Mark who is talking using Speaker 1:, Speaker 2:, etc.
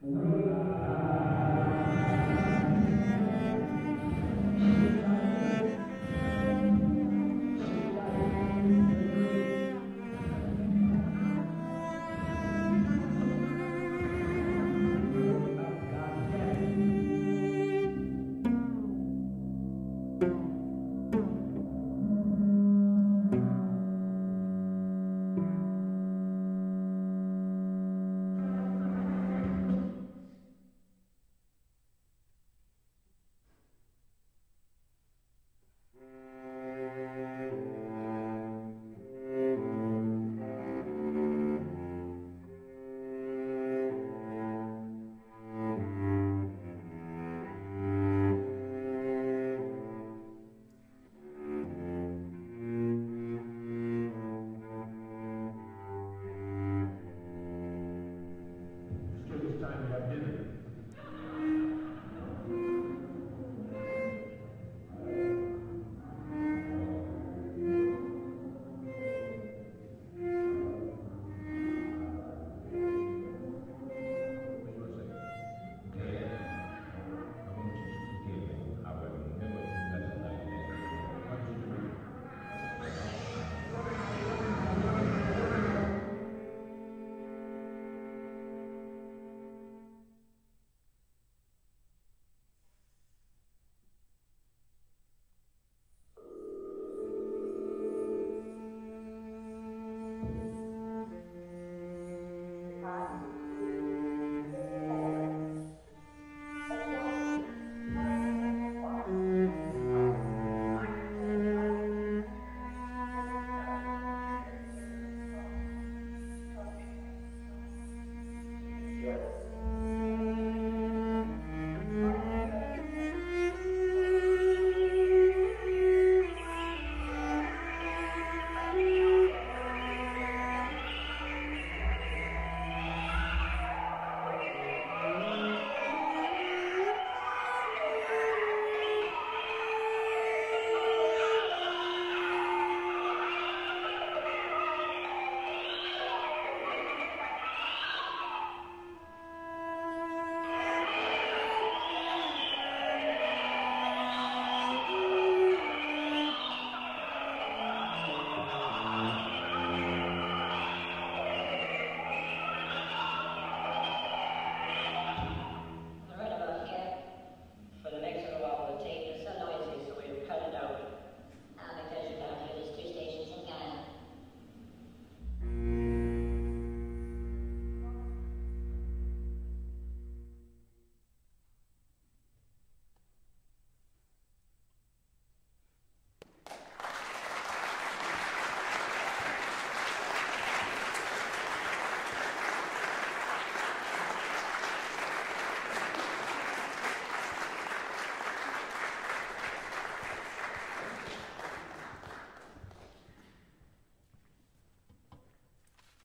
Speaker 1: Still,